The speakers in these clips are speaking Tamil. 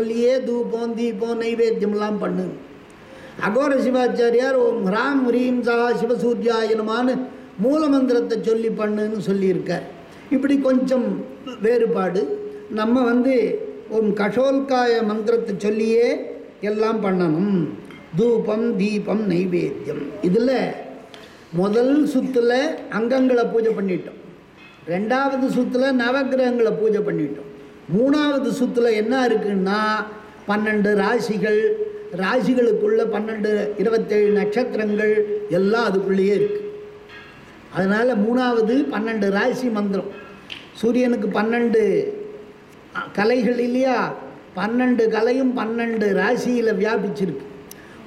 சொல்லியே தூபம் தீபம் நைவேத்தியம்லாம் பண்ணு. அகோர சிவாச்சாரியார் ஓம் ஹ்ராம் ஹ்ரீம் சா சிவசூர்யாயனமான்னு மூலமந்திரத்தை சொல்லி பண்ணுன்னு சொல்லியிருக்கார். இப்படி கொஞ்சம் வேறுபாடு. நம்ம வந்து ஓம் கஷோல்காய மந்திரத்தை சொல்லியே எல்லாம் பண்ணணும். தூபம் தீபம் நைவேத்தியம். இதில் முதல் சுற்றில் அங்கங்களை பூஜை பண்ணிட்டோம். ரெண்டாவது சுற்றில் நவக்கிரகங்களை பூஜை பண்ணிட்டோம். மூணாவது சுற்றில் என்ன இருக்குன்னா பன்னெண்டு ராசிகள் ராசிகளுக்குள்ள பன்னெண்டு இருபத்தேழு நட்சத்திரங்கள் எல்லாம் அதுக்குள்ளேயே இருக்குது அதனால் மூணாவது பன்னெண்டு ராசி மந்திரம். சூரியனுக்கு பன்னெண்டு கலைகள் இல்லையா? பன்னெண்டு கலையும் பன்னெண்டு ராசியில் வியாபிச்சிருக்கு.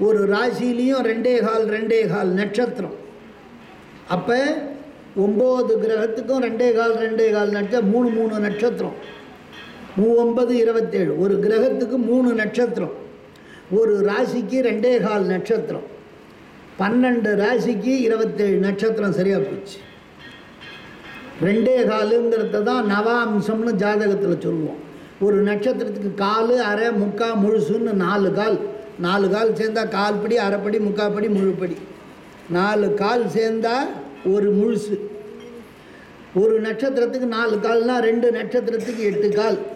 ஒரு ராசியிலையும் ரெண்டே கால் ரெண்டே கால் நட்சத்திரம். அப்போ ஒம்பது கிரகத்துக்கும் ரெண்டே கால் ரெண்டே கால் நட்சத்திரம் மூணு மூணு நட்சத்திரம். மூ ஒன்பது இருபத்தேழு. ஒரு கிரகத்துக்கு மூணு நட்சத்திரம். ஒரு ராசிக்கு ரெண்டே கால் நட்சத்திரம். பன்னெண்டு ராசிக்கு இருபத்தேழு நட்சத்திரம் சரியாக போச்சு. ரெண்டே காலுங்கிறத தான் நவாம்சம்னு ஜாதகத்தில் சொல்லுவோம். ஒரு நட்சத்திரத்துக்கு காலு அரை முக்கா முழுசுன்னு நாலு கால். நாலு கால் சேர்ந்தால் கால் படி அரைப்படி முக்காப்படி முழுப்படி. நாலு கால் சேர்ந்தால் ஒரு முழுசு. ஒரு நட்சத்திரத்துக்கு நாலு கால்னால் ரெண்டு நட்சத்திரத்துக்கு எட்டு கால்.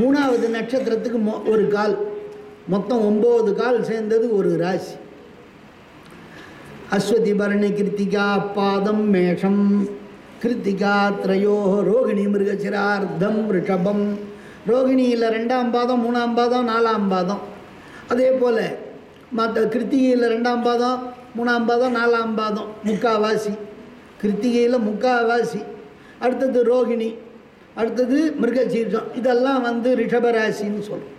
மூணாவது நட்சத்திரத்துக்கு மொ ஒரு கால். மொத்தம் ஒம்பது கால் சேர்ந்தது ஒரு ராசி. அஸ்வதி பரணி கிருத்திகா பாதம் மேஷம். கிருத்திகா திரையோ ரோகிணி மிருகசிரார்த்தம் ரிஷபம். ரோகிணியில் ரெண்டாம் பாதம் மூணாம் பாதம் நாலாம் பாதம். அதே போல் மற்ற கிருத்திகையில் ரெண்டாம் பாதம் மூணாம் பாதம் நாலாம் பாதம் முக்காவாசி. கிருத்திகையில் முக்காவாசி. அடுத்தது ரோகிணி. அடுத்தது மிருகசீர்ஷம் இதெல்லாம் வந்து ரிஷபராசின்னு சொல்கிறோம்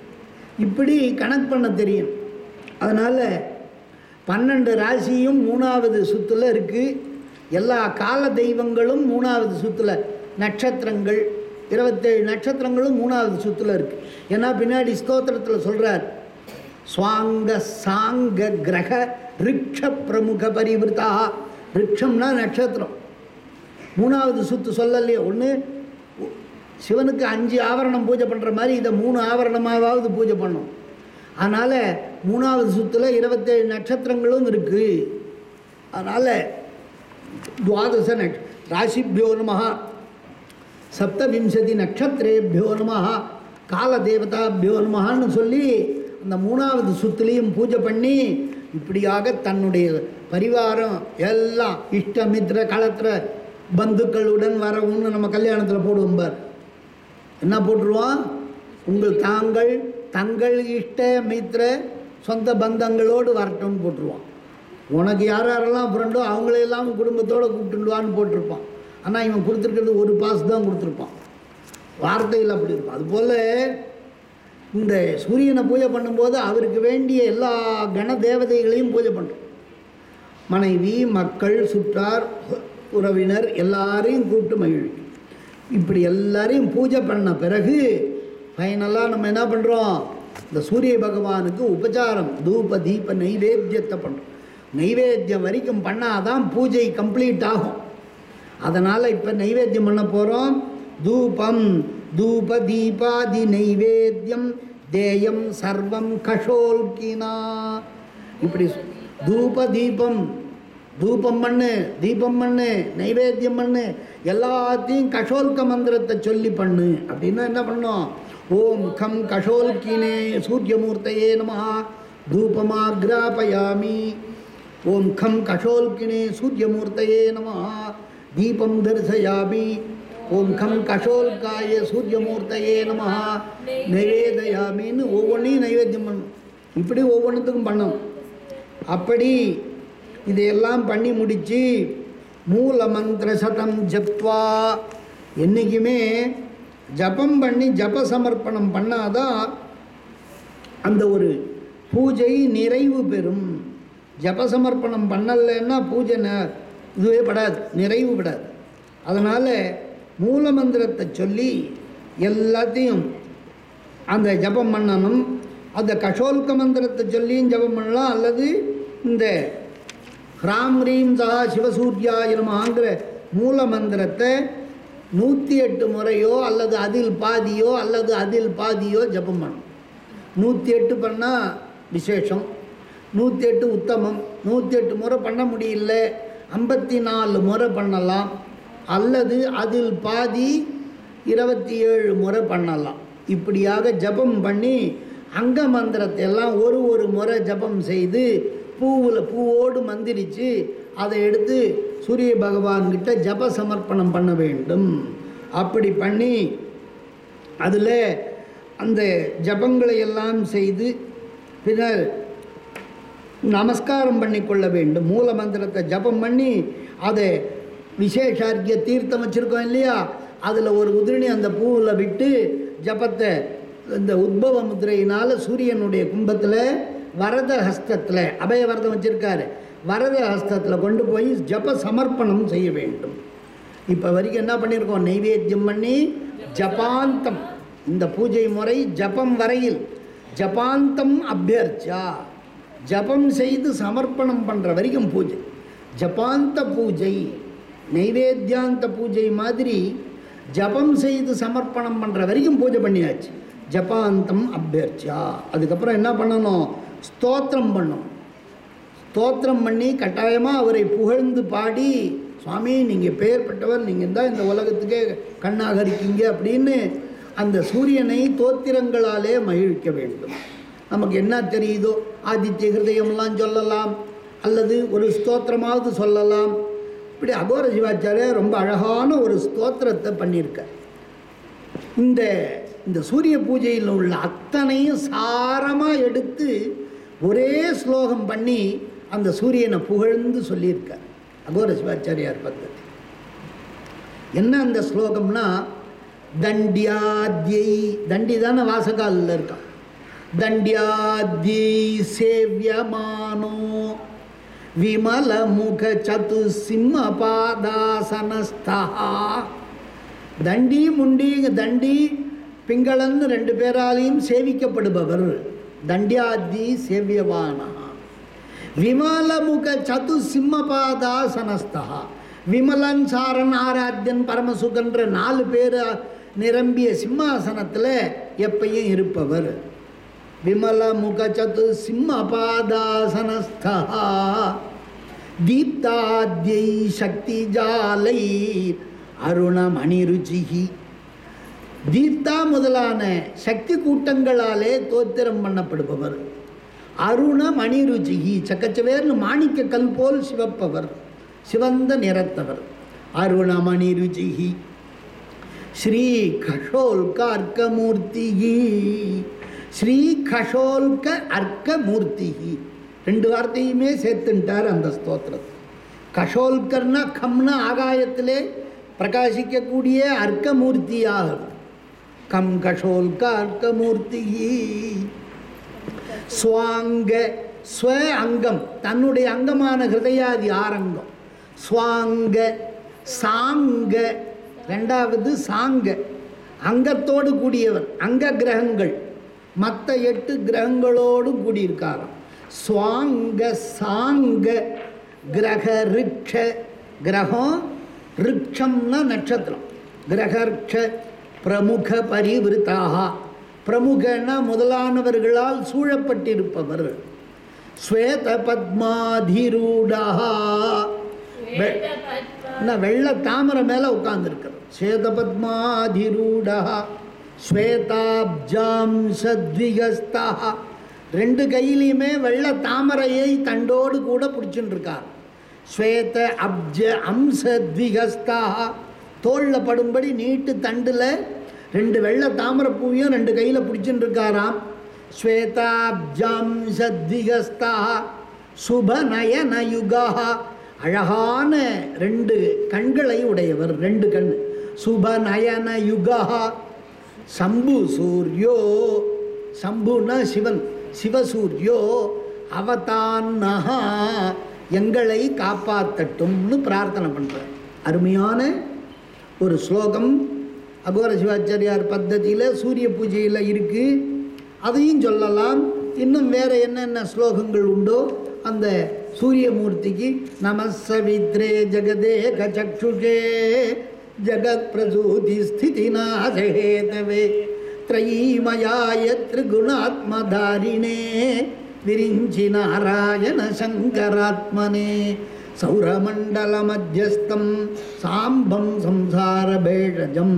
இப்படி கணக்கு பண்ண தெரியும். அதனால் பன்னெண்டு ராசியும் மூணாவது சுற்றில் இருக்குது எல்லா கால தெய்வங்களும் மூணாவது சுற்றில் நட்சத்திரங்கள் இருபத்தேழு நட்சத்திரங்களும் மூணாவது சுற்றில் இருக்குது ஏன்னா பின்னாடி ஸ்தோத்திரத்தில் சொல்கிறார் ஸ்வாங்க சாங்க கிரக ரிக்ஷ பிரமுக பரிவிருத்தா. ரிக்ஷம்னா நட்சத்திரம். மூணாவது சுத்து சொல்லலையே. ஒன்று சிவனுக்கு அஞ்சு ஆவரணம் பூஜை பண்ணுற மாதிரி இதை மூணு ஆவரணமாவது பூஜை பண்ணும். அதனால் மூணாவது சுத்தில் இருபத்தேழு நட்சத்திரங்களும் இருக்குது அதனால் துவாதச நட் ராசிபியோ நம சப்தவிம்சதி நட்சத்திரேபியோ நம கால தேவதாபியோ சொல்லி அந்த மூணாவது சுத்துலேயும் பூஜை பண்ணி இப்படியாக தன்னுடைய பரிவாரம் எல்லாம் இஷ்டமித்திர களத்திர பந்துக்களுடன் வரவும்னு நம்ம கல்யாணத்தில் போடுவோம் பார். என்ன போட்டுருவான் உங்கள் தாங்கள் தங்கள் இஷ்ட மித்திர சொந்த பந்தங்களோடு வரட்டும்னு போட்டுருவான் உனக்கு யார் யாரெல்லாம் ஃப்ரெண்டோ அவங்களையெல்லாம் குடும்பத்தோடு கூப்பிட்டுடுவான்னு போட்டிருப்பான். ஆனால் இவன் கொடுத்துருக்கிறது ஒரு பாஸ் தான் கொடுத்துருப்பான். வார்த்தையில் அப்படி இருக்கும் அதுபோல் இந்த சூரியனை பூஜை பண்ணும்போது அவருக்கு வேண்டிய எல்லா கண தேவதைகளையும் பூஜை பண்ணுறோம் மனைவி மக்கள் சுற்றார் உறவினர் எல்லாரையும் கூப்பிட்டு மகிழ்விக்கும். இப்படி எல்லாரையும் பூஜை பண்ண பிறகு ஃபைனலாக நம்ம என்ன பண்ணுறோம் இந்த சூரிய பகவானுக்கு உபச்சாரம் தூப தீப நைவேத்தியத்தை பண்ணுறோம் நைவேத்தியம் வரைக்கும் பண்ணாதான் பூஜை கம்ப்ளீட் ஆகும். அதனால் இப்போ நைவேத்தியம் பண்ண போகிறோம் தூபம் தூப தீபாதி நைவேத்தியம் தேயம் சர்வம் கஷோல்கினா. இப்படி தூப தீபம் தூபம் பண்ணு தீபம் பண்ணு நைவேத்தியம் பண்ணு எல்லாத்தையும் கஷோல்க மந்திரத்தை சொல்லி பண்ணு. அப்படின்னா என்ன பண்ணோம் ஓம் கம் கஷோல்கினே சூரியமூர்த்தையே நம தூபமாகிராபயாமி ஓம் கம் கஷோல்கினே சூரியமூர்த்தையே நம தீபம் தரிசயாமி. ஓம் கம் கஷோல்காய சூரியமூர்த்தையே நம நைவேதயாமின்னு ஒவ்வொன்றையும் நைவேத்தியம் பண்ணும் இப்படி ஒவ்வொன்றுத்துக்கும் பண்ணணும். அப்படி இதையெல்லாம் பண்ணி முடித்து மூல மந்திர சதம் ஜப்வா. என்றைக்குமே ஜபம் பண்ணி ஜப சமர்ப்பணம் பண்ணாதான் அந்த ஒரு பூஜை நிறைவு பெறும். ஜப சமர்ப்பணம் பண்ணலைன்னா பூஜை ந இதுவே படாது நிறைவு படாது. அதனால் மூல மந்திரத்தை சொல்லி எல்லாத்தையும் அந்த ஜபம் பண்ணணும். அந்த கஷோல்க மந்திரத்தை சொல்லியும் ஜபம் பண்ணலாம். அல்லது இந்த ஹ்ராம் ரீம் சா சிவசூர்யாயிரமாங்கிற மூல மந்திரத்தை நூற்றி எட்டு முறையோ அல்லது அதில் பாதியோ அல்லது அதில் பாதியோ ஜபம் பண்ணணும் நூற்றி எட்டு பண்ணால் விசேஷம் நூற்றி எட்டு உத்தமம் நூற்றி எட்டு முறை பண்ண முடியல ஐம்பத்தி நாலு முறை பண்ணலாம் அல்லது அதில் பாதி இருபத்தி ஏழு முறை பண்ணலாம். இப்படியாக ஜபம் பண்ணி அங்க மந்திரத்தை எல்லாம் ஒரு ஒரு முறை ஜபம் செய்து பூவில் பூவோடு மந்திரிச்சு அதை எடுத்து சூரிய பகவான்கிட்ட ஜப சமர்ப்பணம் பண்ண வேண்டும். அப்படி பண்ணி அதில் அந்த ஜபங்களை எல்லாம் செய்து பின்னர் நமஸ்காரம் பண்ணி கொள்ள வேண்டும். மூல மந்திரத்தை ஜபம் பண்ணி அதை விசேஷார்க்கிய தீர்த்தம் வச்சுருக்கோம் இல்லையா? அதில் ஒரு உதிரணி அந்த பூவில் விட்டு ஜபத்தை இந்த உத்பவ முதிரையினால் சூரியனுடைய கும்பத்தில் வரத ஹஸ்தத்தில் அபயவரதம் வச்சுருக்காரு. வரத ஹஸ்தத்தில் கொண்டு போய் ஜப சமர்ப்பணம் செய்ய வேண்டும். இப்போ வரைக்கும் என்ன பண்ணியிருக்கோம் நைவேத்தியம் பண்ணி ஜபாந்தம். இந்த பூஜை முறை ஜபம் வரையில் ஜபாந்தம் அபியர்ச்சா. ஜபம் செய்து சமர்ப்பணம் பண்ணுற வரைக்கும் பூஜை. ஜபாந்த பூஜை நைவேத்தியாந்த பூஜை மாதிரி ஜபம் செய்து சமர்ப்பணம் பண்ணுற வரைக்கும் பூஜை பண்ணியாச்சு. ஜபாந்தம் அபியர்ச்சா. அதுக்கப்புறம் என்ன பண்ணணும்? ஸ்தோத்திரம் பண்ணும். ஸ்தோத்திரம் பண்ணி கட்டாயமாக அவரை புகழ்ந்து பாடி சுவாமி நீங்கள் பெயர்பட்டவர் நீங்கள் தான் இந்த உலகத்துக்கே கண்ணாக இருக்கீங்க அப்படின்னு அந்த சூரியனை தோத்திரங்களாலே மகிழ்விக்க வேண்டும். நமக்கு என்ன தெரியுதோ? ஆதித்ய ஹிருதயம்லாம் சொல்லலாம் அல்லது ஒரு ஸ்தோத்திரமாவது சொல்லலாம். இப்படி அகோர சிவாச்சாரிய ரொம்ப அழகான ஒரு ஸ்தோத்திரத்தை பண்ணியிருக்க இந்த இந்த சூரிய பூஜையில் உள்ள அத்தனையும் சாரமாக எடுத்து ஒரே ஸ்லோகம் பண்ணி அந்த சூரியனை புகழ்ந்து சொல்லியிருக்கார். அகோர சிவாச்சாரியார் பద్ధதி என்ன அந்த ஸ்லோகம்னா தண்டியாத்யை தண்டி தானே வாசகாலில் இருக்கான் தண்டியாத்யை சேவியமானோ விமல முக சது சிம்ம பாதாசனஸ்தா தண்டி முண்டி தண்டி பிங்களன்னு ரெண்டு பேராலையும் சேவிக்கப்படுபவர். தண்டியாதி சேவியவானா விமலமுக சது சிம்மபாதாசனஸ்தா விமலன் சாரன் ஆராத்தியன் பரமசுகன்ற நாலு பேர் நிரம்பிய சிம்மாசனத்தில் எப்பையும் இருப்பவர். விமல முக சது சிம்மபாதாசனஸ்தா தீப்தாத்யை சக்தி ஜாலை அருணமணிருச்சிகி தீப்தா முதலான சக்தி கூட்டங்களாலே தோத்திரம் பண்ணப்படுபவர். அருண மணிருச்சிகி சக்கச்சவேர்னு மாணிக்க கல் போல் சிவப்பவர் சிவந்த நிறத்தவர். அருணமணி ருச்சிகி ஸ்ரீ கஷோல்க அர்க்கமூர்த்திகி ஸ்ரீ கஷோல்க அர்க்கமூர்த்திகி. ரெண்டு வார்த்தையுமே சேர்த்துட்டார் அந்த ஸ்தோத்திரத்தை கஷோல்கர்னா கம்னா ஆகாயத்திலே பிரகாசிக்கக்கூடிய அர்க்கமூர்த்தியாகும் கம் கஷோல்க ஸ்வாங்க ஸ்வ அங்கம் தன்னுடைய அங்கமான ஹிருதயாதி ஆரங்கம் ஸ்வாங்க சாங்க ரெண்டாவது சாங்க அங்கத்தோடு கூடியவர் அங்க கிரகங்கள் மற்ற எட்டு கிரகங்களோடு கூடியிருக்காராம் ஸ்வாங்க சாங்க கிரக ரிக்ஷ கிரகம் ரிக்ஷம்னா நட்சத்திரம் கிரகர்ஷ பிரமுக பரிவிருத்தாக பிரமுகனா முதலானவர்களால் சூழப்பட்டிருப்பவர். ஸ்வேத பத்மாதிரூடா வெள்ள தாமரை மேலே உட்கார்ந்துருக்கிறது ஸ்வேத பத்மாதிரூடா ஸ்வேதாப்ஜாம் சத்விகஸ்தா ரெண்டு கையிலையுமே வெள்ள தாமரையை தண்டோடு கூட பிடிச்சுட்டு இருக்கார். ஸ்வேத அப்ஜ அம்சத்விகஸ்தா தோளில் படும்படி நீட்டு தண்டில் ரெண்டு வெள்ளை தாமரை பூவையும் ரெண்டு கையில் பிடிச்சின்னு இருக்காராம் ஸ்வேதாப்ஜாம் சத்விகஸ்தா சுபநயனயுகா. அழகான ரெண்டு கண்களை உடையவர் ரெண்டு கண். சுபநயனயுகா. சம்பு சூரியோ சம்புனா சிவன் சிவசூரியோ அவதான்னஹா எங்களை காப்பாற்றட்டும்னு பிரார்த்தனை பண்ணுறார் அருமையான ஒரு ஸ்லோகம் அகோர சிவாச்சாரியார் பத்ததியில் சூரிய பூஜையில் இருக்குது அதையும் சொல்லலாம் இன்னும் வேறு என்னென்ன ஸ்லோகங்கள் உண்டோ அந்த சூரியமூர்த்திக்கு நமசவித்ரே ஜெகதே கச்சுஷே ஜகத் பிரசூதி ஸ்திதி நாசேதவே त्रयीमयाय त्रिगुणात्मधारिणे विरिञ्चि नारायण शङ्करात्मने सौरमण्डलमध्यस्थं साम्बं संसारभेषजं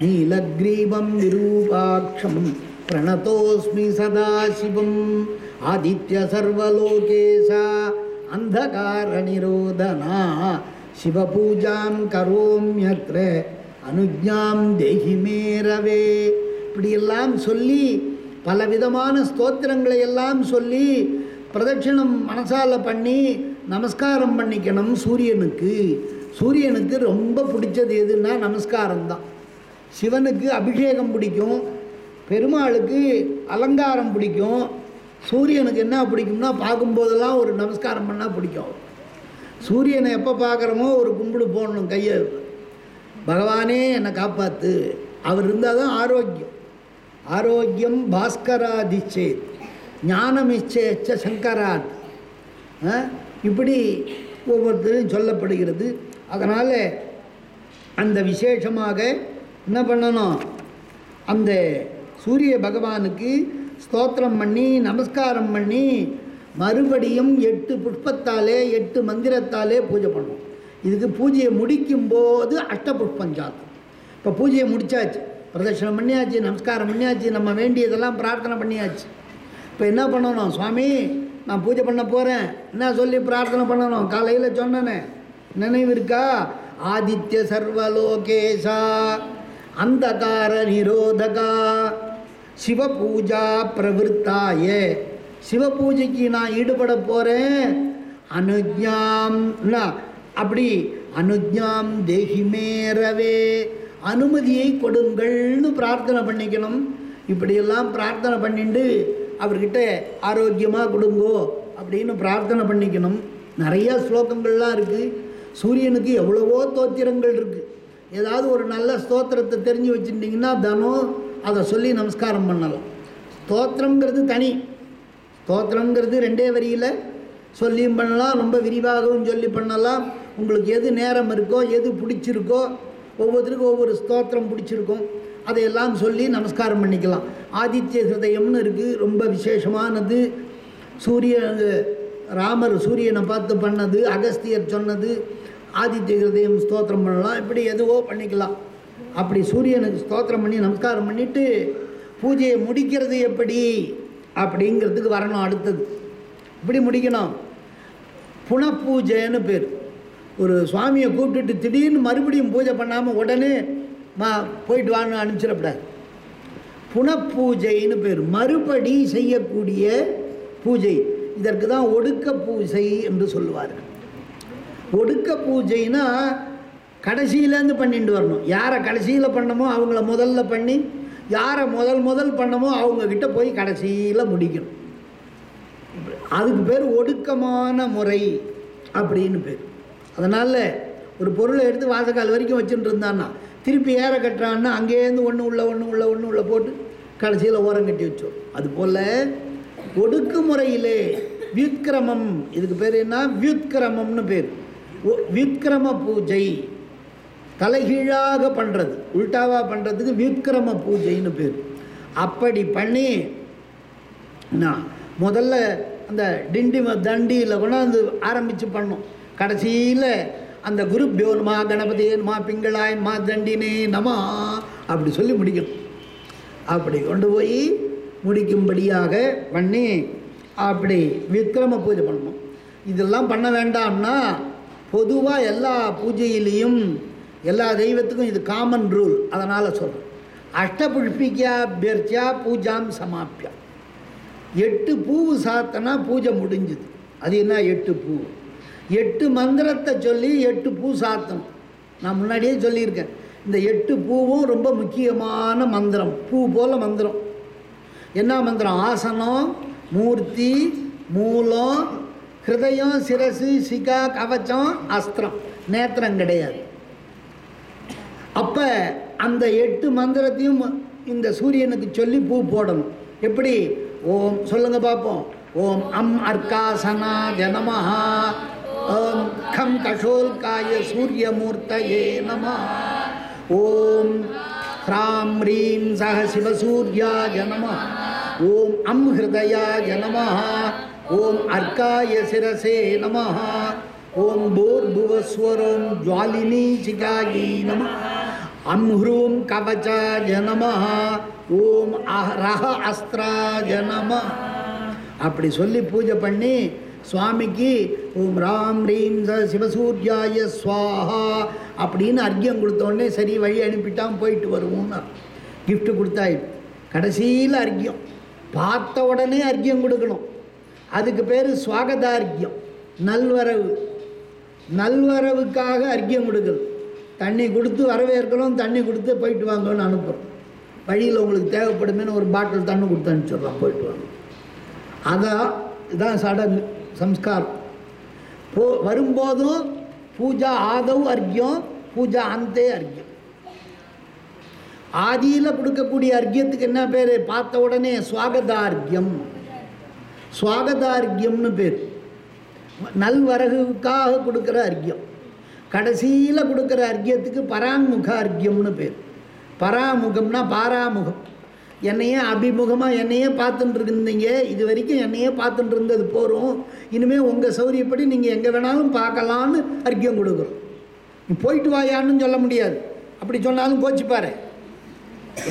नीलग्रीवं विरूपाक्षं प्रणतोऽस्मि सदाशिवम् आदित्य सर्वलोकेशा अन्धकारनिरोधना சிவபூஜாம் கரோம்யத்ர அனுஜாம் தேகி மேரவே இப்படியெல்லாம் சொல்லி பலவிதமான ஸ்தோத்திரங்களை எல்லாம் சொல்லி பிரதட்சிணம் மனசால பண்ணி நமஸ்காரம் பண்ணிக்கணும் சூரியனுக்கு. சூரியனுக்கு ரொம்ப பிடிச்சது எதுன்னா நமஸ்காரம் தான் சிவனுக்கு அபிஷேகம் பிடிக்கும். பெருமாளுக்கு அலங்காரம் பிடிக்கும். சூரியனுக்கு என்ன பிடிக்கும்னா பார்க்கும்போதெல்லாம் ஒரு நமஸ்காரம் பண்ணால் பிடிக்கும். சூரியனை எப்போ பார்க்குறோமோ ஒரு கும்பிடு போடணும் கையை. பகவானே என்னை காப்பாற்று அவர் இருந்தால் தான் ஆரோக்கியம். ஆரோக்கியம் பாஸ்கராதிச்சேத். ஞானமிச்சேச்ச சங்கராத். ஆ? இப்படி ஒவ்வொருத்தரும் சொல்லப்படுகிறது. அதனால் அந்த விசேஷமாக என்ன பண்ணணும்? அந்த சூரிய பகவானுக்கு ஸ்தோத்திரம் பண்ணி நமஸ்காரம் பண்ணி மறுபடியும் எட்டு புஷ்பத்தாலே எட்டு மந்திரத்தாலே பூஜை பண்ணணும் இதுக்கு பூஜையை முடிக்கும்போது அஷ்ட புஷ்பஞ்சாத்தம் இப்போ பூஜையை முடிச்சாச்சு. பிரதட்சணம் பண்ணியாச்சு நமஸ்காரம் பண்ணியாச்சு நம்ம வேண்டியதெல்லாம் பிரார்த்தனை பண்ணியாச்சு. இப்போ என்ன பண்ணணும் சுவாமி? நான் பூஜை பண்ண போகிறேன் என்ன சொல்லி பிரார்த்தனை பண்ணணும்? காலையில் சொன்னேன்னு நினைவு இருக்கா? ஆதித்ய சர்வலோகேஷா அந்தகார நிரோதகா சிவபூஜா சிவ சிவபூஜைக்கு நான் ஈடுபட போகிறேன் அனுஜாம் அப்படி அனுஜாம் தேகிமேரவே அனுமதியை கொடுங்கள்னு பிரார்த்தனை பண்ணிக்கணும். இப்படியெல்லாம் பிரார்த்தனை பண்ணிட்டு அவர்கிட்ட ஆரோக்கியமாக கொடுங்கோ அப்படின்னு பிரார்த்தனை பண்ணிக்கணும். நிறைய ஸ்லோகங்கள்லாம் இருக்குது சூரியனுக்கு எவ்வளவோ தோத்திரங்கள் இருக்குது ஏதாவது ஒரு நல்ல ஸ்தோத்திரத்தை தெரிஞ்சு வச்சுட்டிங்கன்னா தனம் அதை சொல்லி நமஸ்காரம் பண்ணலாம். ஸ்தோத்திரங்கிறது தனி. ஸ்தோத்திரங்கிறது ரெண்டே வரியில் சொல்லியும் பண்ணலாம் ரொம்ப விரிவாகவும் சொல்லி பண்ணலாம். உங்களுக்கு எது நேரம் இருக்கோ எது பிடிச்சிருக்கோ ஒவ்வொருத்தருக்கும் ஒவ்வொரு ஸ்தோத்திரம் பிடிச்சிருக்கும். அதையெல்லாம் சொல்லி நமஸ்காரம் பண்ணிக்கலாம். ஆதித்ய ஹிருதயம்னு இருக்குது ரொம்ப விசேஷமானது. சூரிய ராமர் சூரியனை பார்த்து பண்ணது அகஸ்தியர் சொன்னது ஆதித்ய ஹிருதயம் ஸ்தோத்திரம் பண்ணலாம் இப்படி எதுவோ பண்ணிக்கலாம். அப்படி சூரியனுக்கு ஸ்தோத்திரம் பண்ணி நமஸ்காரம் பண்ணிவிட்டு பூஜையை முடிக்கிறது எப்படி? அப்படிங்கிறதுக்கு வரணும் அடுத்தது. இப்படி முடிக்கணும். புனப்பூஜைன்னு பேர். ஒரு சுவாமியை கூப்பிட்டுட்டு திடீர்னு மறுபடியும் பூஜை பண்ணாமல் உடனே மா போயிட்டு வான்னு அனுப்பிச்சிடப்படாது. புனப்பூஜைன்னு பேர். மறுபடி செய்யக்கூடிய பூஜை. இதற்கு தான் ஒடுக்க பூஜை என்று சொல்லுவார்கள். ஒடுக்க பூஜைனா கடைசியிலேருந்து பண்ணிட்டு வரணும். யாரை கடைசியில் பண்ணமோ அவங்கள முதல்ல பண்ணி யாரை முதல் முதல் பண்ணமோ அவங்கக்கிட்ட போய் கடைசியில் முடிக்கணும். அதுக்கு பேர் ஒடுக்கமான முறை அப்படின்னு பேர். அதனால் ஒரு பொருளை எடுத்து வாசக்கால் வரைக்கும் வச்சுட்டு இருந்தான்னா திருப்பி ஏற கட்டுறான்னா அங்கேருந்து ஒன்று உள்ள ஒன்று உள்ள ஒன்று உள்ள போட்டு கடைசியில் ஓரம் கட்டி வச்சோம் அதுபோல் ஒடுக்குமுறையிலே வியுத்கிரமம் இதுக்கு பேர் என்ன? வியுத்கிரமம்னு பேர். வியுத்கிரம பூஜை. தலைகீழாக பண்ணுறது உல்டாவாக பண்ணுறதுக்கு வியுத்கிரம பூஜைன்னு பேர். அப்படி பண்ணி நான் முதல்ல அந்த டிண்டி தண்டியில் தண்டியில் கொண்டாந்து ஆரம்பித்து பண்ணோம். கடைசியில் அந்த குரு மா கணபதியே மா பிங்களாய் மா தண்டினே நமா அப்படி சொல்லி முடிக்கணும். அப்படி கொண்டு போய் முடிக்கும்படியாக பண்ணி அப்படி விக்ரம பூஜை பண்ணணும் இதெல்லாம் பண்ண வேண்டாம்னா பொதுவாக எல்லா பூஜையிலையும் எல்லா தெய்வத்துக்கும் இது காமன் ரூல் அதனால் சொல்கிறேன் அஷ்டபுஷ்பிக்காபியர்த்தியா பூஜாம் சமாப்பியா எட்டு பூவு சாத்தனா பூஜை முடிஞ்சுது. அது என்ன எட்டு பூ? எட்டு மந்திரத்தை சொல்லி எட்டு பூ சாத்தணும் நான் முன்னாடியே சொல்லியிருக்கேன். இந்த எட்டு பூவும் ரொம்ப முக்கியமான மந்திரம். பூ போல மந்திரம். என்ன மந்திரம்? ஆசனம் மூர்த்தி மூலம் ஹிருதயம் சிரசு சிகா கவச்சம் அஸ்திரம். நேத்திரம் கிடையாது. அப்போ அந்த எட்டு மந்திரத்தையும் இந்த சூரியனுக்கு சொல்லி பூ போடணும். எப்படி? ஓம் சொல்லுங்கள் பார்ப்போம் ஓம் அம் அர்க்காசனா ஜனமஹா ஓம் கம் கஷோல்காய சூரியமூர்த்தயே நம ஓம் ஹ்ராம் ரீம் சக சிவசூர்யாய நம ஓம் அம் ஹிருதயாய நம ஓம் அர்க்காய சிரசே நம ஓம் பூர்புவஸ்வரோம் ஜுவாலினி சிகாயி நம அம் ஹ்ரூம் கவச்சாய நம ஓம் அஹ் ரஹ அஸ்திராய நம அப்படி சொல்லி பூஜை பண்ணி சுவாமிக்கு ஓம் ராம் ரீம் ச சிவசூர்யாய ஸ்வாஹா அப்படின்னு அர்க்கியம் கொடுத்தோடனே சரி வழி அனுப்பிட்டான் போயிட்டு வருவோம்னா. கிஃப்ட்டு கொடுத்தாயிட்டு கடைசியில் அர்க்கியம். பார்த்த உடனே அர்க்கியம் கொடுக்கணும். அதுக்கு பேர் சுவாகதார்க்கியம். நல்வரவு. நல்வரவுக்காக அர்க்கியம் கொடுக்குறது தண்ணி கொடுத்து வரவேற்கிறோம் தண்ணி கொடுத்து போயிட்டு வாங்கன்னு அனுப்புகிறோம் வழியில் உங்களுக்கு தேவைப்படுமேன்னு ஒரு பாட்டில் தண்ணி கொடுத்து அனுப்பிச்சிடலாம் போயிட்டு வாங்க. அதான் இதான் சடங்கு சம்ஸ்காரம். போ வரும்போதும் பூஜா ஆதவ் அர்க்கியம் பூஜா அந்தே அர்க்கியம். ஆதியில் கொடுக்கக்கூடிய அர்க்கியத்துக்கு என்ன பேர்? பார்த்த உடனே சுவாகதார்க்கியம். சுவாகதார்க்கியம்னு பேர். நல்வரகுக்காக கொடுக்குற அர்க்கியம். கடைசியில் கொடுக்குற அர்க்கியத்துக்கு பராங்முக அர்க்கியம்னு பேர். பராமுகம்னா பாராமுகம். என்னையே அபிமுகமாக என்னையே பார்த்துட்டு இருந்தீங்க இது வரைக்கும் என்னையே பார்த்துட்டு இருந்தது போகிறோம் இனிமேல் உங்கள் சௌரியப்படி நீங்கள் எங்கே வேணாலும் பார்க்கலான்னு அர்க்கியம் கொடுக்குறோம். நீ போயிட்டு வாயான்னு சொல்ல முடியாது. அப்படி சொன்னாலும் போச்சுப்பாரு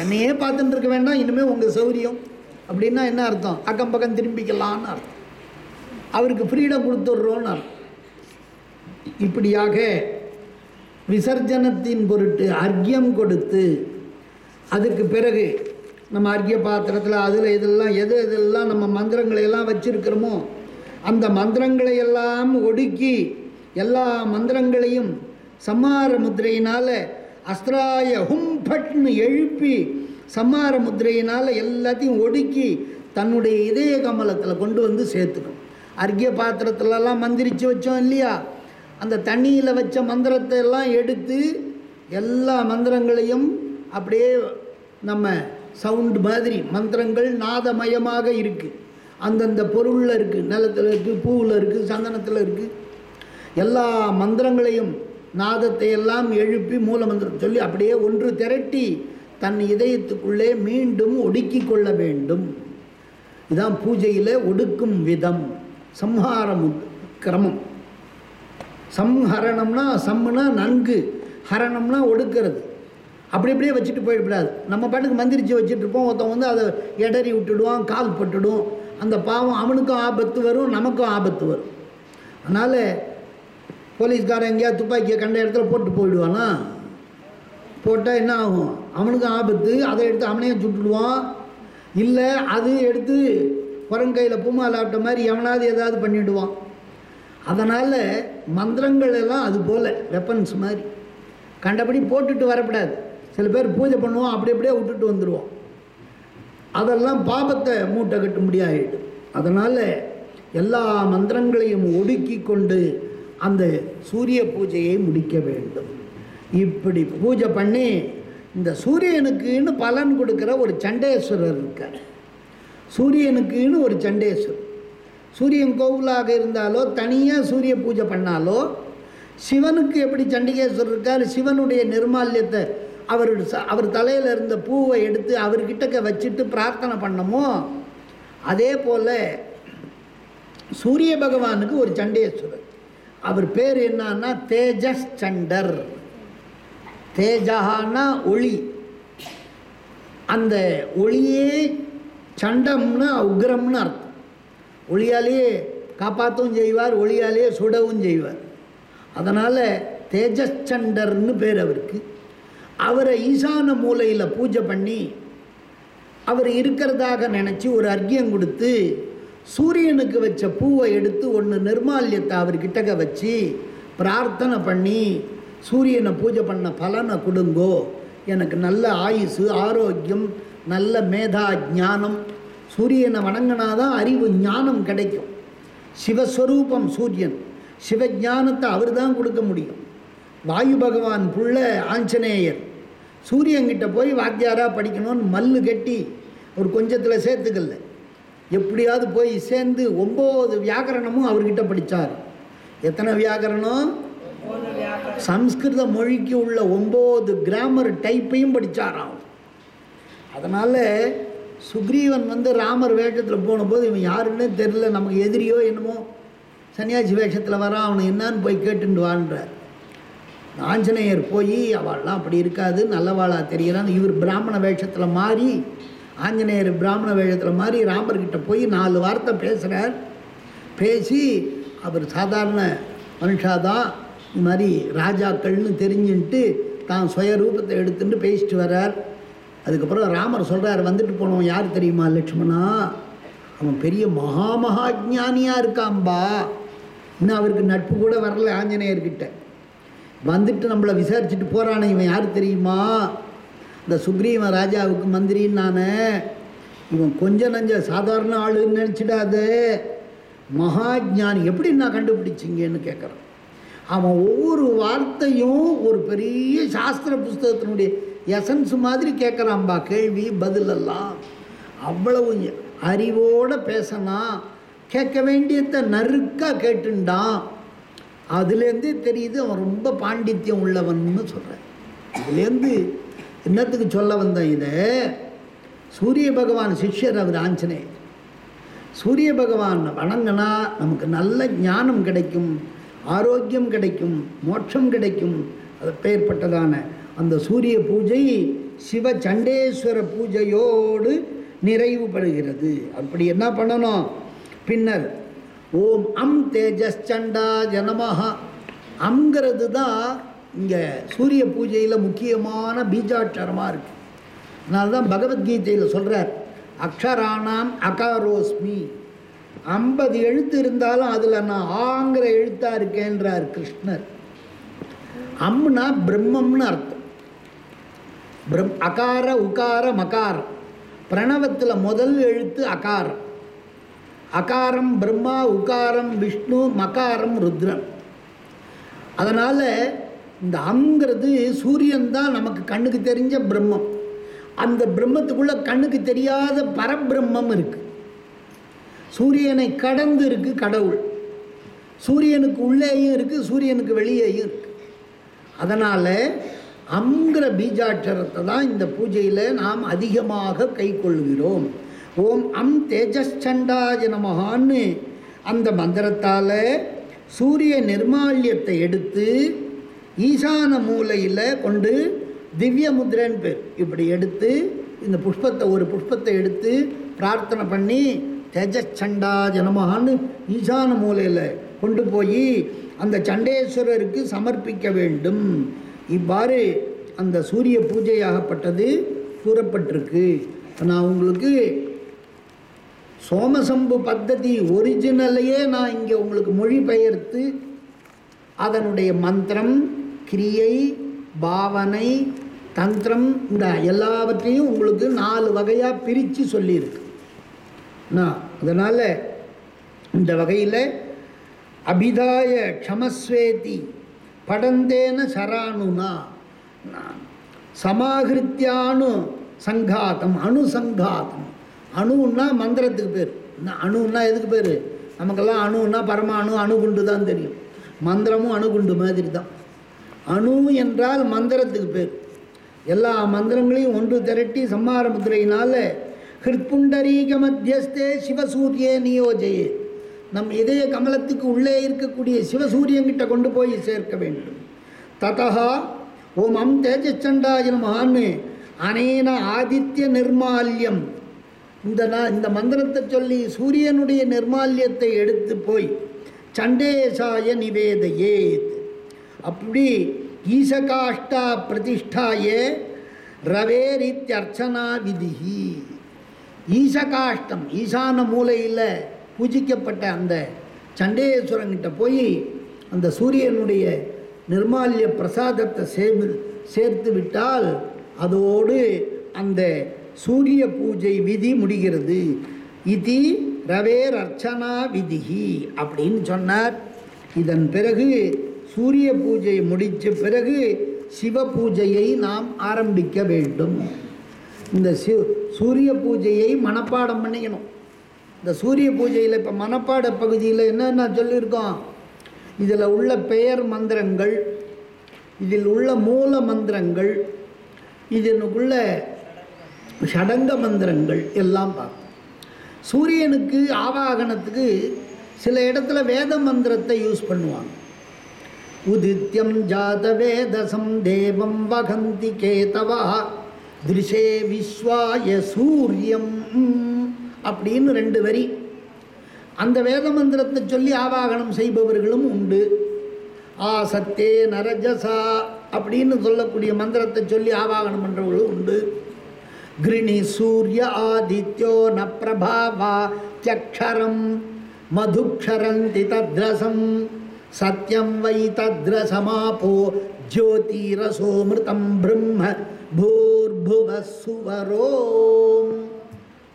என்னையே பார்த்துட்டு இருக்க வேண்டாம் இனிமேல் உங்கள் சௌரியம். அப்படின்னா என்ன அர்த்தம்? அக்கம் பக்கம் திரும்பிக்கலான்னு அர்த்தம். அவருக்கு ஃப்ரீடம் கொடுத்துட்றோன்னு அர்த்தம். இப்படியாக விசர்ஜனத்தின் பொருட்டு அர்க்கியம் கொடுத்து அதுக்கு பிறகு நம்ம அர்க்கிய பாத்திரத்தில் அதில் இதெல்லாம் எது எதெல்லாம் நம்ம மந்திரங்களை எல்லாம் வச்சிருக்கிறோமோ அந்த மந்திரங்களை எல்லாம் ஒடுக்கி எல்லா மந்திரங்களையும் சம்மார முத்திரையினால் அஸ்திராய ஹும் பட்னு எழுப்பி சம்மார முத்திரையினால் எல்லாத்தையும் ஒடுக்கி தன்னுடைய இதய கமலத்தில் கொண்டு வந்து சேர்த்துக்கணும். அர்க்கிய பாத்திரத்துலலாம் மந்திரிச்சு வச்சோம் இல்லையா? அந்த தண்ணியில் வச்ச மந்திரத்தை எல்லாம் எடுத்து எல்லா மந்திரங்களையும் அப்படியே நம்ம சவுண்ட் மாதிரி மந்திரங்கள் நாதமயமாக இருக்குது அந்தந்த பொருளில் இருக்குது நிலத்தில் இருக்குது பூவில் இருக்குது சந்தனத்தில் இருக்குது எல்லா மந்திரங்களையும் நாதத்தை எல்லாம் எழுப்பி மூல மந்திரம் சொல்லி அப்படியே ஒன்று திரட்டி தன் இதயத்துக்குள்ளே மீண்டும் ஒடுக்கி கொள்ள வேண்டும். இதான் பூஜையில் ஒடுக்கும் விதம். சம்ஹாரம் கிரமம். சம்ஹரணம்னா சம்முனா நன்கு ஹரணம்னா ஒடுக்கிறது. அப்படி அப்படியே வச்சுட்டு போயிடக்கூடாது நம்ம பாட்டுக்கு மந்திரிச்சு வச்சுட்டு இருப்போம். ஒருத்தன் வந்து அதை இடறி விட்டுடுவான் கால் பட்டுடும். அந்த பாவம் அவனுக்கும் ஆபத்து வரும் நமக்கும் ஆபத்து வரும். அதனால் போலீஸ்காரன் எங்கேயாவது துப்பாக்கியை கண்ட இடத்துல போட்டு போயிடுவானா? போட்டால் என்ன ஆகும்? அவனுக்கும் ஆபத்து. அதை எடுத்து அவனையும் சுட்டுடுவான். இல்லை அது எடுத்து குரங்கையில் பூமாலாட்ட மாதிரி எவனாவது ஏதாவது பண்ணிவிடுவான் அதனால் மந்திரங்கள் எல்லாம் அது போல் வெப்பன்ஸ் மாதிரி. கண்டபடி போட்டுட்டு வரக்கூடாது சில பேர் பூஜை பண்ணுவோம் அப்படி அப்படியே விட்டுட்டு வந்துடுவோம் அதெல்லாம் பாபத்தை மூட்டை கட்ட முடியாயிடும் அதனால் எல்லா மந்திரங்களையும் ஒடுக்கி கொண்டு அந்த சூரிய பூஜையை முடிக்க வேண்டும். இப்படி பூஜை பண்ணி இந்த சூரியனுக்குன்னு பலன் கொடுக்குற ஒரு சண்டேஸ்வரர் இருக்கார். சூரியனுக்குன்னு ஒரு சண்டேஸ்வரர். சூரியன் கோவிலாக இருந்தாலோ தனியாக சூரிய பூஜை பண்ணாலோ சிவனுக்கு எப்படி சண்டிகேஸ்வரர் இருக்கார்? சிவனுடைய நிர்மால்யத்தை அவர் ச- அவர் தலையில் இருந்த பூவை எடுத்து அவர்கிட்டக்க வச்சுட்டு பிரார்த்தனை பண்ணமோ அதே போல் சூரிய பகவானுக்கு ஒரு சண்டேஸ்வரர். அவர் பேர் என்னன்னா தேஜஸ் சண்டர். தேஜகான்னா ஒளி. அந்த ஒளியே சண்டம்னா உக்ரம்னு அர்த்தம். ஒளியாலேயே காப்பாற்றவும் செய்வார் ஒளியாலேயே சுடவும் செய்வார். அதனால் தேஜஸ் சண்டர்னு பேர் அவருக்கு. அவரை ஈசான மூலையில் பூஜை பண்ணி அவர் இருக்கிறதாக நினச்சி ஒரு அர்க்கியம் கொடுத்து சூரியனுக்கு வச்ச பூவை எடுத்து ஒன்று நிர்மால்யத்தை அவர்கிட்டக்க வச்சு பிரார்த்தனை பண்ணி சூரியனை பூஜை பண்ண பலனை கொடுங்கோ. எனக்கு நல்ல ஆயுசு ஆரோக்கியம் நல்ல மேதா ஞானம். சூரியனை வணங்கினாதான் அறிவு ஞானம் கிடைக்கும். சிவஸ்வரூபம் சூரியன். சிவஞானத்தை அவர் தான் கொடுக்க முடியும். வாயு பகவான் புள்ள ஆஞ்சநேயர். சூரியன்கிட்ட போய் வாத்தியாராக படிக்கணும்னு மல்லு கட்டி ஒரு கொஞ்சத்தில் சேர்த்துக்கல. எப்படியாவது போய் சேர்ந்து ஒம்பது வியாக்கரணமும் அவர்கிட்ட படித்தார் எத்தனை வியாக்கரணம் சம்ஸ்கிருத மொழிக்கு உள்ள ஒம்பது கிராமர் டைப்பையும் படித்தாராம் அதனால் சுக்ரீவன் வந்து ராமர் வேஷத்தில் போனபோது இவன் யாருன்னே தெரில நமக்கு எதிரியோ என்னமோ சன்னியாசி வேஷத்தில் வரான் அவனை என்னான்னு போய் கேட்டுண்டு வான்றார். ஆஞ்சநேயர் போய் அவள்லாம் அப்படி இருக்காது நல்லவாளா தெரியலான்னு இவர் பிராமண வேஷத்தில் மாறி ஆஞ்சநேயர் பிராமண வேஷத்தில் மாறி ராமர்கிட்ட போய் நாலு வார்த்தை பேசுகிறார் பேசி அவர் சாதாரண மனுஷாதான் இந்த மாதிரி ராஜாக்கள்னு தெரிஞ்சுன்ட்டு தான் சுயரூபத்தை எடுத்துட்டு பேசிட்டு வர்றார். அதுக்கப்புறம் ராமர் சொல்கிறார் வந்துட்டு போனோம் யார் தெரியுமா லட்சுமணா? அவன் பெரிய மகா மகா ஞானியாக இருக்காம்பா. இன்னும் அவருக்கு நட்பு கூட வரல ஆஞ்சநேயர்கிட்ட. வந்துட்டு நம்மளை விசாரிச்சுட்டு போகிறானே இவன் யார் தெரியுமா? இந்த சுக்ரீவன் ராஜாவுக்கு மந்திரின்னு நான். இவன் கொஞ்சம் நஞ்ச சாதாரண ஆளுன்னு நினச்சிடாத. மகா ஞானி. எப்படி நான் கண்டுபிடிச்சிங்கன்னு கேட்குறான் அவன் ஒவ்வொரு வார்த்தையும் ஒரு பெரிய சாஸ்திர புஸ்தகத்தினுடைய எசன்ஸ் மாதிரி கேட்குறான்பா கேள்வி பதிலெல்லாம் அவ்வளவு அறிவோடு பேசினா கேட்க வேண்டியதை நறுக்காக கேட்டுண்டான். அதுலேருந்தே தெரியுது அவன் ரொம்ப பாண்டித்யம் உள்ளவன்னு சொல்கிறேன் இதுலேருந்து என்னத்துக்கு சொல்ல வந்தேன் இதை? சூரிய பகவான் சிஷ்யர் அவர் ஆஞ்சநேயர். சூரிய பகவான் வணங்கினா நமக்கு நல்ல ஞானம் கிடைக்கும் ஆரோக்கியம் கிடைக்கும் மோட்சம் கிடைக்கும். அது பெயர்பட்டதான அந்த சூரிய பூஜை சிவ சண்டேஸ்வர பூஜையோடு நிறைவுபடுகிறது. அப்படி என்ன பண்ணணும்? பின்னர் ஓம் அம் தேஜஸ் சண்டா ஜனமஹா. அங்கிறது தான் இங்கே சூரிய பூஜையில் முக்கியமான பீஜாட்சரமாக இருக்குது அதனால தான் பகவத்கீதையில் சொல்கிறார் அக்ஷரானாம் அகாரோஸ்மி. ஐம்பது எழுத்து இருந்தாலும் அதில் நான் ஆங்கிற எழுத்தாக இருக்கேன்றார் கிருஷ்ணர். அம்னா பிரம்மம்னு அர்த்தம். பிரம் அகார உகார மகாரம். பிரணவத்தில் முதல் எழுத்து அகாரம். அகாரம் பிரம்மா உகாரம் விஷ்ணு மகாரம் ருத்ரன். அதனால் இந்த அங்கிறது சூரியன் தான் நமக்கு கண்ணுக்கு தெரிஞ்ச பிரம்மம். அந்த பிரம்மத்துக்குள்ளே கண்ணுக்கு தெரியாத பரபிரம்மம் இருக்குது சூரியனை கடந்து இருக்குது கடவுள். சூரியனுக்கு உள்ளேயும் இருக்குது சூரியனுக்கு வெளியேயும் இருக்குது அதனால் அங்கிற பீஜாட்சரத்தை தான் இந்த பூஜையில் நாம் அதிகமாக கை கொள்கிறோம். ஓம் அம் தேஜஸ்சண்டாய நமகான்னு அந்த மந்திரத்தால் சூரிய நிர்மால்யத்தை எடுத்து ஈசான மூலையில் கொண்டு திவ்ய முத்ரன் பேர் இப்படி எடுத்து இந்த புஷ்பத்தை ஒரு புஷ்பத்தை எடுத்து பிரார்த்தனை பண்ணி தேஜச்சண்டா ஜனமகான்னு ஈசான மூலையில் கொண்டு போய் அந்த சண்டேஸ்வரருக்கு சமர்ப்பிக்க வேண்டும். இவ்வாறு அந்த சூரிய பூஜையாகப்பட்டது கூறப்பட்டிருக்கு. நான் உங்களுக்கு சோமசம்பு பத்ததி ஒரிஜினலையே நான் இங்கே உங்களுக்கு மொழிபெயர்த்து அதனுடைய மந்திரம் கிரியை பாவனை தந்திரம் இந்த எல்லாவற்றையும் உங்களுக்கு நாலு வகையாக பிரித்து சொல்லியிருக்கு. நான் அதனால் இந்த வகையில் அபிதாய க்ஷமஸ்வேதி படந்தேன சராணுனா. சமாகிருத்தியானு சங்காத்தம் அணுசங்காதம் அணுன்னா மந்திரத்துக்கு பேர். அணுன்னா எதுக்கு பேர்? நமக்கெல்லாம் அணுன்னா பரமாணு அணுகுண்டு தான் தெரியும். மந்திரமும் அணுகுண்டு மாதிரி தான் அணு என்றால் மந்திரத்துக்கு பேர். எல்லா மந்திரங்களையும் ஒன்று திரட்டி சம்மார முத்திரையினால் ஹிருத்புண்டரீக மத்தியஸ்தே சிவசூரியே நியோஜயே. நம் இதய கமலத்துக்கு உள்ளே இருக்கக்கூடிய சிவசூரியங்கிட்ட கொண்டு போய் சேர்க்க வேண்டும். ததா ஓம் அம் தேஜச்சண்டாய மகான்னு அனேன ஆதித்ய நிர்மால்யம். இந்த நான் இந்த மந்திரத்தை சொல்லி சூரியனுடைய நிர்மால்யத்தை எடுத்து போய் சண்டேசாய நிவேதையேத். அப்படி ஈசகாஷ்டா பிரதிஷ்டாய ரவேரித்யர்ச்சனா விதிஹி. ஈசகாஷ்டம் ஈசான மூலையில் பூஜிக்கப்பட்ட அந்த சண்டேஸ்வரங்கிட்ட போய் அந்த சூரியனுடைய நிர்மால்ய பிரசாதத்தை சேர்ந்து சேர்த்து விட்டால் அதோடு அந்த சூரிய பூஜை விதி முடிகிறது. இது ரவேர் அர்ச்சனா விதிகி அப்படின்னு சொன்னார். இதன் பிறகு சூரிய பூஜை முடித்த பிறகு சிவ பூஜையை நாம் ஆரம்பிக்க வேண்டும். இந்த சி சூரிய பூஜையை மனப்பாடம் பண்ணிக்கணும். இந்த சூரிய பூஜையில் இப்போ மனப்பாட பகுதியில் என்னென்ன சொல்லியிருக்கோம்? இதில் உள்ள பெயர் மந்திரங்கள் இதில் உள்ள மூல மந்திரங்கள் இதனுக்குள்ள ஷடங்க மந்திரங்கள் எல்லாம் பார்ப்போம். சூரியனுக்கு ஆவாகனத்துக்கு சில இடத்துல வேத மந்திரத்தை யூஸ் பண்ணுவாங்க. உதித்யம் ஜாத வேதசம் தேவம் வகந்தி கேதவா திருஷே விஸ்வாய சூரியம் அப்படின்னு ரெண்டு வரி. அந்த வேத மந்திரத்தை சொல்லி ஆவாகனம் செய்பவர்களும் உண்டு. ஆ சத்தே நரஜசா அப்படின்னு சொல்லக்கூடிய மந்திரத்தை சொல்லி ஆவாகனம் பண்ணுறவர்களும் உண்டு. கிரிணி சூரிய ஆதித்யோ ந பிரபாவா மதுக்ஷரந்தி தத்ரசம் சத்யம் வை தத்ரசமாபோ ஜோதிரசோமிருதம் பிரம்ம பூர்புவ சுவரோம்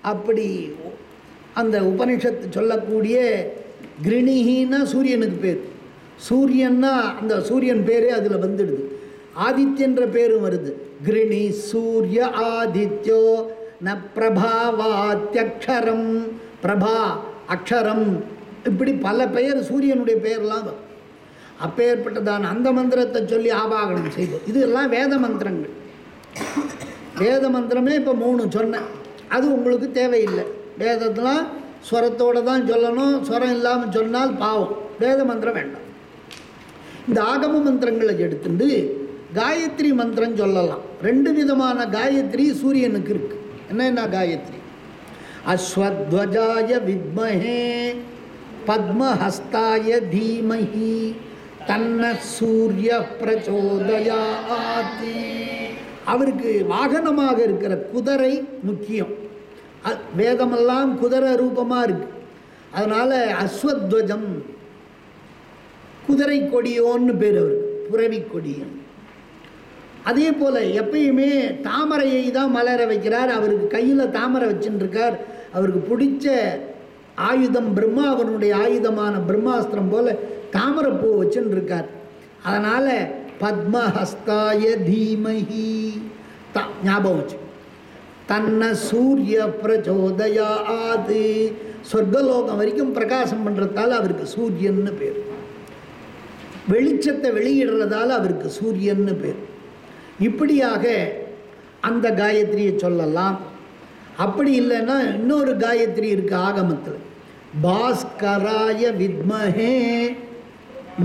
அப்படி அந்த உபனிஷத்து சொல்லக்கூடிய கிரிணிகின்னா சூரியனுக்கு பேர். சூரியன்னா அந்த சூரியன் பேரே அதில் வந்துடுது. ஆதித்யன்ற பேரும் வருது. கிருணி சூரிய ஆதித்யோ ந பிரபாவாத்தியக்ஷரம் பிரபா அக்ஷரம் இப்படி பல பெயர் சூரியனுடைய பெயர்லாம் வரும். அப்பேற்பட்டதான் அந்த மந்திரத்தை சொல்லி ஆபாகனம் செய்வோம். இதெல்லாம் வேத மந்திரங்கள். வேத மந்திரமே இப்போ மூணு சொன்னேன் அது உங்களுக்கு தேவையில்லை. வேதத்தெலாம் ஸ்வரத்தோடு தான் சொல்லணும். ஸ்வரம் இல்லாமல் சொன்னால் பாவம். வேத மந்திரம் வேண்டாம். இந்த ஆகம மந்திரங்களை எடுத்துட்டு காயத்ரி மந்திரம் சொல்லலாம். ரெண்டு விதமான காயத்ரி சூரியனுக்கு இருக்கு. என்னென்ன காயத்ரி? அஸ்வத்வஜாய வித்மஹே பத்மஹஸ்தாய தீமஹி தன்ன சூரிய பிரச்சோதயாதி. அவருக்கு வாகனமாக இருக்கிற குதிரை முக்கியம். வேதமெல்லாம் குதிரை ரூபமாக இருக்கு. அதனால் அஸ்வத்வஜம் குதிரை கொடியோன்னு பேர் அவருக்கு. புறவி கொடியன் அதே போல் எப்பயுமே தாமரையை தான் மலர வைக்கிறார். அவருக்கு கையில் தாமரை வச்சுட்டுருக்கார் அவருக்கு பிடிச்ச ஆயுதம் பிரம்மாவனுடைய ஆயுதமான பிரம்மாஸ்திரம் போல் தாமரைப்பூ பூ அதனால் பத்மஹஸ்தாய தீமஹி. த ஞாபகம் வச்சு. தன்னை சூரிய பிரச்சோதயாது. சொர்க்கலோகம் வரைக்கும் பிரகாசம் பண்ணுறதால அவருக்கு சூரியன்னு பேர். வெளிச்சத்தை வெளியிடுறதால அவருக்கு சூரியன்னு பேர். இப்படியாக அந்த காயத்ரியை சொல்லலாம். அப்படி இல்லைன்னா இன்னொரு காயத்ரி இருக்குது ஆகமத்தில். பாஸ்கராய வித்மஹே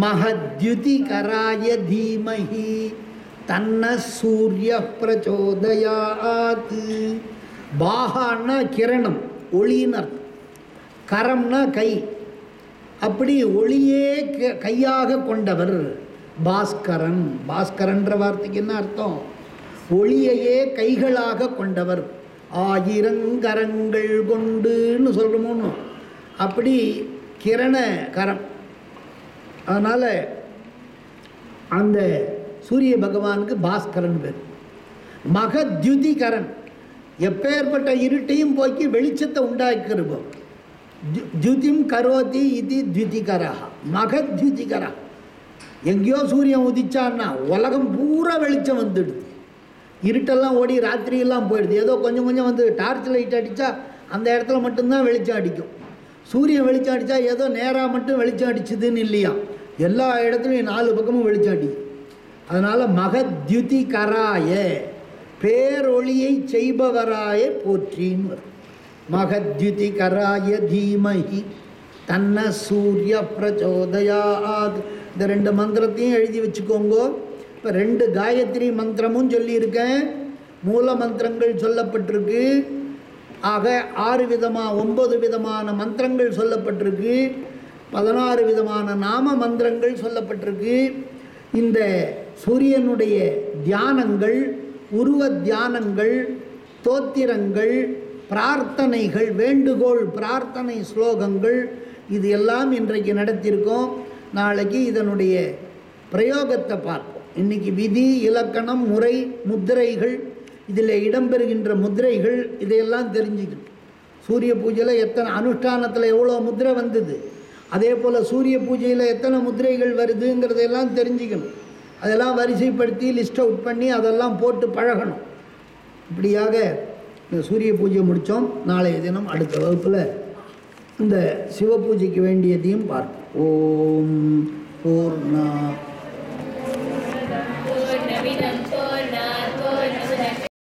மகத்யுதிகராய தீமஹி தன்ன சூரிய பிரச்சோதயாத். பாகான்னா கிரணம் ஒளின்னு கரம்னா கை. அப்படி ஒளியே க- கையாக கொண்டவர் பாஸ்கரன். பாஸ்கரன்ற வார்த்தைக்கு என்ன அர்த்தம்? ஒளியையே கைகளாக கொண்டவர். ஆயிரங்கரங்கள் கொண்டுன்னு சொல்கிறோமோன்னு அப்படி கிரண கரம் அதனால் அந்த சூரிய பகவானுக்கு பாஸ்கரன் பேர். மகத்யுதிகரன். எப்பேற்பட்ட இருட்டையும் போக்கி வெளிச்சத்தை உண்டாக்கிருப்போம் ஜுதிம் கரோதி இது த்விதிகரா மகத்யுதிகரா. எங்கேயோ சூரியன் உதிச்சான்னா உலகம் பூரா வெளிச்சம் வந்துடுது. இருட்டெல்லாம் ஓடி ராத்திரியெல்லாம் போயிடுது. ஏதோ கொஞ்சம் கொஞ்சம் வந்து டார்ச் லைட் அடித்தா அந்த இடத்துல மட்டும்தான் வெளிச்சம் அடிக்கும். சூரியன் வெளிச்சம் அடித்தா ஏதோ நேராக மட்டும் வெளிச்சம் அடிச்சுதுன்னு இல்லையா? எல்லா இடத்துலையும் நாலு பக்கமும் வெளிச்சம் அடிக்கும் அதனால் மகத்யுதி கராய பேரொளியை செய்பவராய போற்றின்னு வரும். மகத்யுதிகராய தீமகி தன்ன சூரிய பிரச்சோதயாத். இந்த ரெண்டு மந்திரத்தையும் எழுதி வச்சுக்கோங்க. இப்போ ரெண்டு காயத்ரி மந்திரமும் சொல்லியிருக்கேன். மூல மந்திரங்கள் சொல்லப்பட்டிருக்கு. ஆக ஆறு விதமாக ஒம்பது விதமான மந்திரங்கள் சொல்லப்பட்டிருக்கு. பதினாறு விதமான நாம மந்திரங்கள் சொல்லப்பட்டிருக்கு. இந்த சூரியனுடைய தியானங்கள் உருவ தியானங்கள் தோத்திரங்கள் பிரார்த்தனைகள் வேண்டுகோள் பிரார்த்தனை ஸ்லோகங்கள் இது எல்லாம் இன்றைக்கு நடத்தியிருக்கோம். நாளைக்கு இதனுடைய பிரயோகத்தை பார்ப்போம். இன்னைக்கு விதி இலக்கணம் முறை முத்திரைகள் இதில் இடம்பெறுகின்ற முத்திரைகள் இதையெல்லாம் தெரிஞ்சுக்கணும் சூரிய பூஜையில் எத்தனை அனுஷ்டானத்தில் எவ்வளோ முத்திரை வந்தது? அதே போல் சூரிய பூஜையில் எத்தனை முத்திரைகள் வருதுங்கிறதையெல்லாம் தெரிஞ்சுக்கணும். அதெல்லாம் வரிசைப்படுத்தி லிஸ்ட் அவுட் பண்ணி அதெல்லாம் போட்டு பழகணும். இப்படியாக இந்த சூரிய பூஜை முடித்தோம். நாளைய தினம் அடுத்த வகுப்பில் இந்த சிவ பூஜைக்கு வேண்டியதையும் பார்ப்போம். ॐ पूर्णा